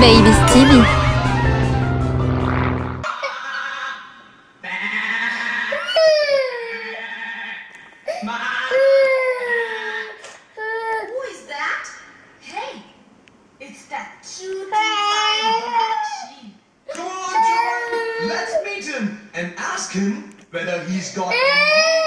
Baby Stevie. Who is that? Hey, it's that cute little Come on, Joy! Let's meet him and ask him whether he's got any